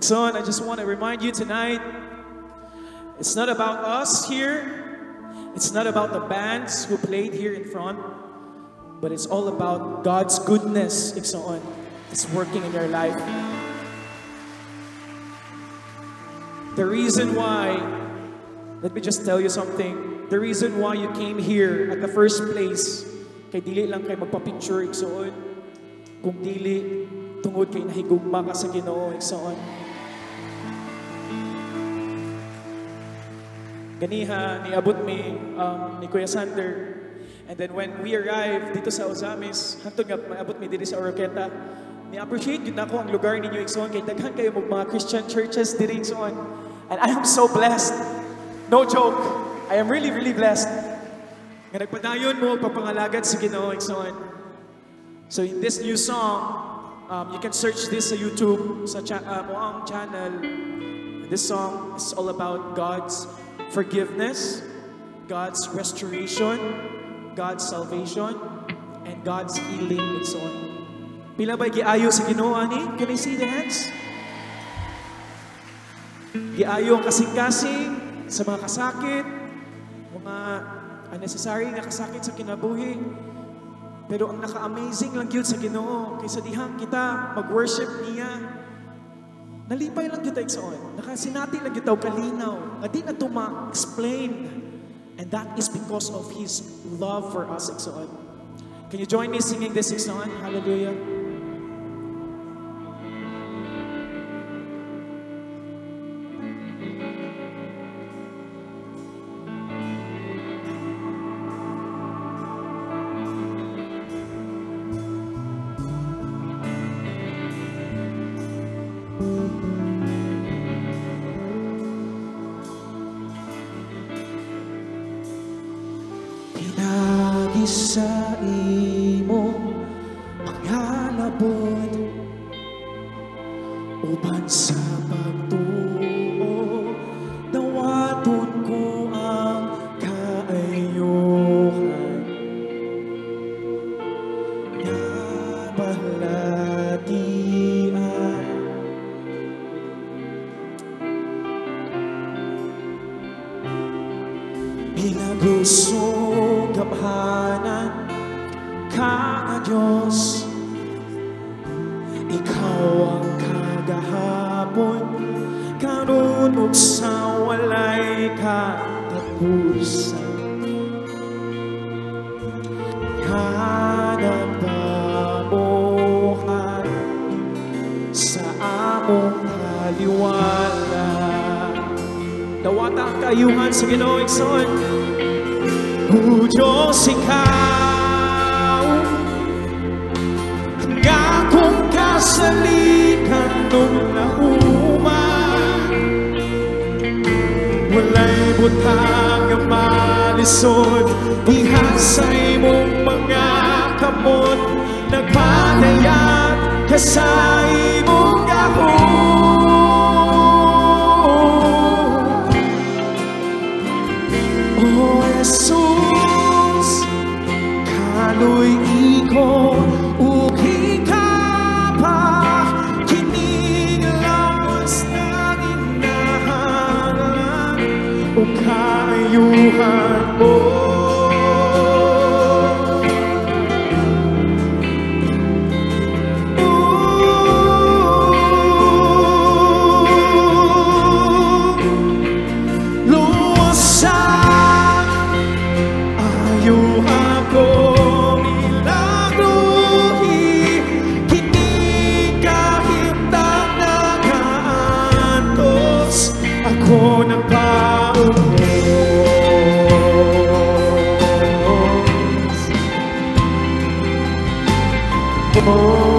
Son, I just want to remind you tonight it's not about us here, it's not about the bands who played here in front, but it's all about God's goodness, Iksoon, that's working in your life. The reason why, let me just tell you something, the reason why you came here at the first place, kay dili lang kay magpa-picture, Iksoon, kung dili, tungod kay nahigugma ka sa Ginoo, Iksoon. Ganiha, niabot mi um, ni Kuya Sander. And then when we arrived dito sa Ozamis, hantod nga maabot mi dito sa Oroqueta, ni-appreciate yun ako ang lugar ninyo, Iksoon, kay daghan kayo mga Christian churches dito, Iksoon. And I am so blessed. No joke. I am really, really blessed. Nga nagpadayon mo, papangalagad sa Ginoo, Iksoon. So in this new song, um, you can search this sa YouTube, sa cha- uh, Moang channel. This song is all about God's forgiveness, God's restoration, God's salvation, and God's healing and so on. Pila ba giayo sa Ginoo ani? Can I see the hands? Giayo ang kasing-kasing sa mga kasakit, mga unnecessary nga kasakit sa kinabuhi. Pero ang naka-amazing lang yun sa Ginoo kaysa dihang kita mag-worship niya. Nalipay lang kita igsoon. Nakasinati lang kita kalinaw. Nga di na ito ma-explain. And that is because of His love for us igsoon. Can you join me singing this igsoon? Hallelujah. Sa imo pangalabot uban sa pagtuo dawaton ko ang kaayuhan. Nga balatian Pinagusog kaphanan ka Diyos Ikaw ang kagahapon. Karon ug sa walay katapusan. Hanap pamuhan Sa among haliwala. Dawata ang kayuhan sa Ginoo Ikson. O Diyos, Ikaw, kasalikan nung nauman, walay butang ang malisod, diha sa imong mga kamot, nagpadayat ka sa o kaayuhan mo. Oh.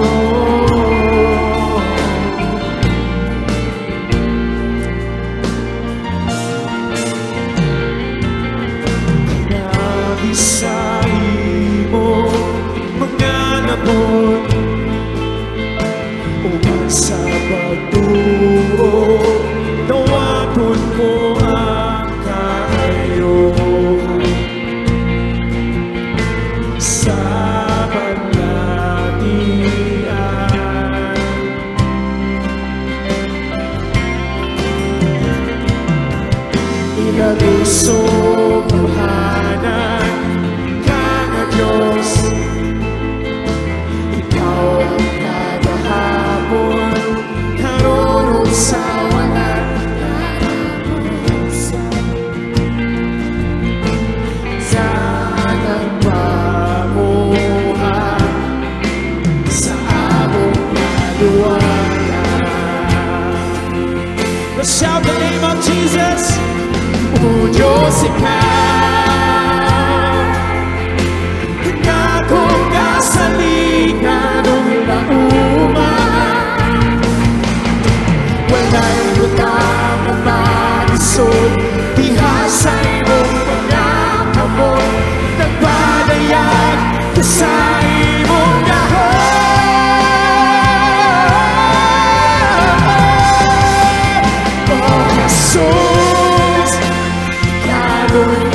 Let's shout the name of Jesus. Oh, Joseph. souls gathering.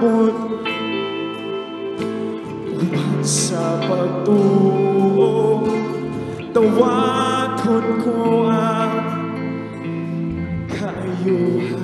hapon sa pagtuo tawaton ko ang kayuhan.